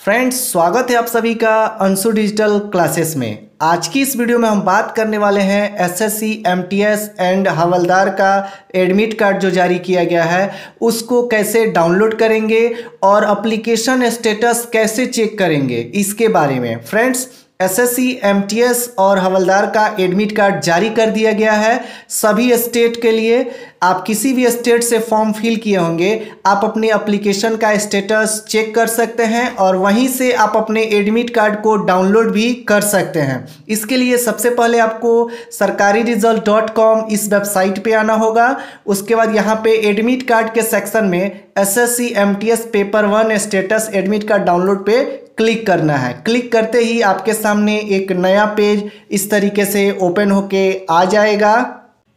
Friends स्वागत है आप सभी का अंशु डिजिटल क्लासेस में। आज की इस वीडियो में हम बात करने वाले हैं एसएससी एमटीएस एंड हवलदार का एडमिट कार्ड जो जारी किया गया है, उसको कैसे डाउनलोड करेंगे और अप्लीकेशन स्टेटस कैसे चेक करेंगे, इसके बारे में। फ्रेंड्स एसएससी एमटीएस और हवलदार का एडमिट कार्ड जारी कर दिया गया है। सभी स्टेट के लिए आप किसी भी स्टेट से फॉर्म फिल किए होंगे, आप अपने एप्लीकेशन का स्टेटस चेक कर सकते हैं और वहीं से आप अपने एडमिट कार्ड को डाउनलोड भी कर सकते हैं। इसके लिए सबसे पहले आपको सरकारी रिज़ल्ट डॉट कॉम इस वेबसाइट पे आना होगा। उसके बाद यहाँ पे एडमिट कार्ड के सेक्शन में S S C M T S paper one status admit card download पे क्लिक करना है। क्लिक करते ही आपके सामने एक नया पेज इस तरीके से ओपन होके आ जाएगा।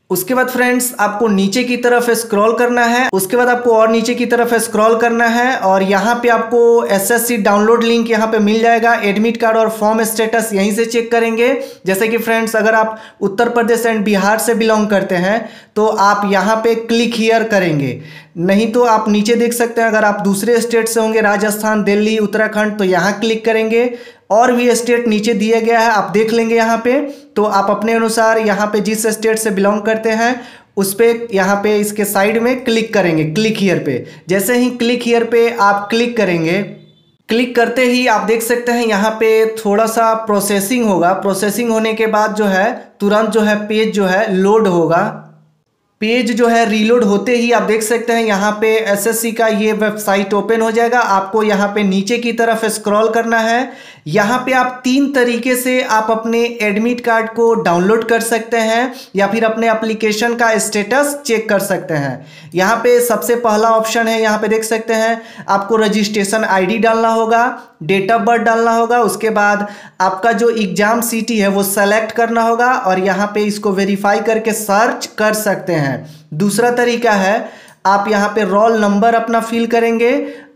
उसके बाद फ्रेंड्स, आपको नीचे की तरफ़ स्क्रॉल करना है। उसके बाद आपको और नीचे की तरफ़ स्क्रॉल करना है और यहाँ पे आपको एसएससी डाउनलोड लिंक यहाँ पे मिल जाएगा। एडमिट कार्ड और फॉर्म स्टेटस यहीं से चेक करेंगे। जैसे कि फ्रेंड्स, अगर आप उत्तर प्रदेश एंड बिहार से बिलोंग करते हैं तो आप यहाँ पे क्लिक हियर करेंगे। नहीं तो आप नीचे देख सकते हैं, अगर आप दूसरे स्टेट से होंगे, राजस्थान, दिल्ली, उत्तराखंड तो यहाँ क्लिक करेंगे, और भी स्टेट नीचे दिया गया है, आप देख लेंगे यहाँ पे तो आप अपने अनुसार यहाँ पे जिस स्टेट से बिलोंग करते हैं, उस पर यहाँ पे इसके साइड में क्लिक करेंगे क्लिक हियर पे। जैसे ही क्लिक हीयर पे आप क्लिक करेंगे क्लिक करते ही आप देख सकते हैं यहाँ पे थोड़ा सा प्रोसेसिंग होगा। प्रोसेसिंग होने के बाद जो है, तुरंत जो है पेज जो है लोड होगा। पेज जो है रीलोड होते ही आप देख सकते हैं, यहाँ पे एसएससी का ये वेबसाइट ओपन हो जाएगा। आपको यहाँ पे नीचे की तरफ़ स्क्रॉल करना है। यहाँ पे आप तीन तरीके से आप अपने एडमिट कार्ड को डाउनलोड कर सकते हैं या फिर अपने एप्लीकेशन का स्टेटस चेक कर सकते हैं। यहाँ पे सबसे पहला ऑप्शन है, यहाँ पे देख सकते हैं, आपको रजिस्ट्रेशन आईडी डालना होगा डेट ऑफ़ बर्थ डालना होगा, उसके बाद आपका जो एग्ज़ाम सिटी है वो सेलेक्ट करना होगा और यहाँ पे इसको वेरीफाई करके सर्च कर सकते हैं। दूसरा तरीका है, आप यहाँ पे रोल नंबर अपना फिल करेंगे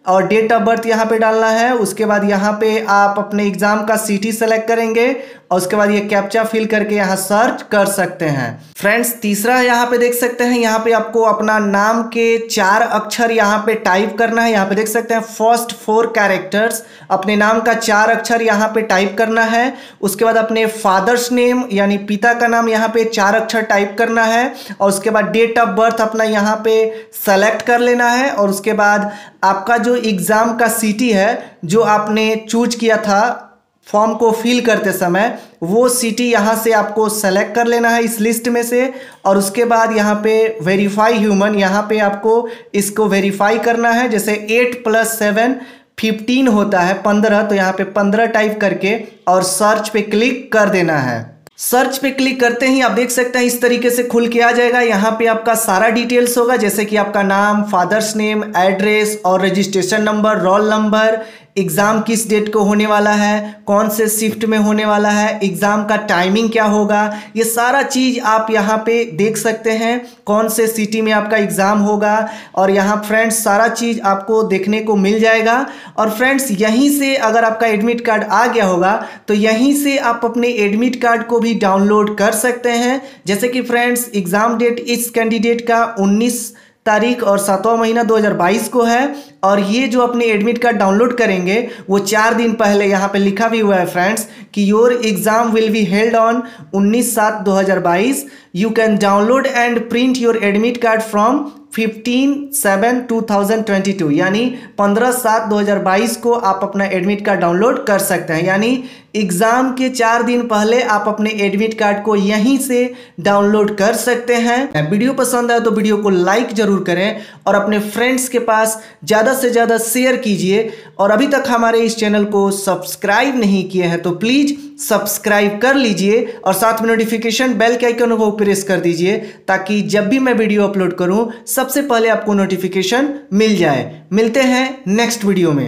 और डेट ऑफ़ बर्थ यहाँ पे डालना है, उसके बाद यहाँ पे आप अपने एग्ज़ाम का सिटी सेलेक्ट करेंगे और उसके बाद ये कैप्चा फिल करके यहाँ सर्च कर सकते हैं। फ्रेंड्स तीसरा यहाँ पे देख सकते हैं, यहाँ पे आपको अपना नाम के चार अक्षर यहाँ पे टाइप करना है, यहाँ पे देख सकते हैं फ़र्स्ट फोर कैरेक्टर्स अपने नाम का चार अक्षर यहाँ पे टाइप करना है, उसके बाद अपने फादर्स नेम यानी पिता का नाम यहाँ पे चार अक्षर टाइप करना है, और उसके बाद डेट ऑफ़ बर्थ अपना यहाँ पे सेलेक्ट कर लेना है, और उसके बाद आपका एग्ज़ाम का सिटी है, जो आपने चूज़ किया था फॉर्म को फिल करते समय, वो सिटी यहाँ से आपको सेलेक्ट कर लेना है इस लिस्ट में से, और उसके बाद यहाँ पे वेरीफाई ह्यूमन यहाँ पे आपको इसको वेरीफाई करना है, जैसे एट प्लस सेवन फिफ्टीन होता है, पंद्रह तो यहाँ पे पंद्रह टाइप करके और सर्च पे क्लिक कर देना है। सर्च पे क्लिक करते ही आप देख सकते हैं इस तरीके से खुल के आ जाएगा। यहाँ पे आपका सारा डिटेल्स होगा, जैसे कि आपका नाम फादर्स नेम एड्रेस और registration number roll number exam किस डेट को होने वाला है, कौन से शिफ्ट में होने वाला है, एग्ज़ाम का टाइमिंग क्या होगा, ये सारा चीज़ आप यहाँ पे देख सकते हैं, कौन से सिटी में आपका एग्ज़ाम होगा, और यहाँ फ्रेंड्स सारा चीज़ आपको देखने को मिल जाएगा। और फ्रेंड्स, यहीं से अगर आपका एडमिट कार्ड आ गया होगा तो यहीं से आप अपने एडमिट कार्ड को भी डाउनलोड कर सकते हैं। जैसे कि फ्रेंड्स, एग्ज़ाम डेट इस कैंडिडेट का उन्नीस तारीख और सातवां महीना 2022 को है और ये जो अपने एडमिट कार्ड डाउनलोड करेंगे, वो चार दिन पहले यहाँ पे लिखा भी हुआ है फ्रेंड्स कि your exam will be held on 19 सात 2022 you can download and print your admit card from fifteen seven two thousand twenty two यानी पंद्रह सात दो हज़ार बाईस को आप अपना एडमिट कार्ड डाउनलोड कर सकते हैं। यानी एग्ज़ाम के चार दिन पहले आप अपने एडमिट कार्ड को यहीं से डाउनलोड कर सकते हैं। वीडियो पसंद आए तो वीडियो को लाइक ज़रूर करें और अपने फ्रेंड्स के पास ज़्यादा से ज़्यादा शेयर कीजिए। और अभी तक हमारे इस चैनल को सब्सक्राइब नहीं किए हैं तो प्लीज़ सब्सक्राइब कर लीजिए और साथ में नोटिफिकेशन बेल के आइकन को प्रेस कर दीजिए ताकि जब भी मैं वीडियो अपलोड करूँ, सबसे पहले आपको नोटिफिकेशन मिल जाए। मिलते हैं नेक्स्ट वीडियो में।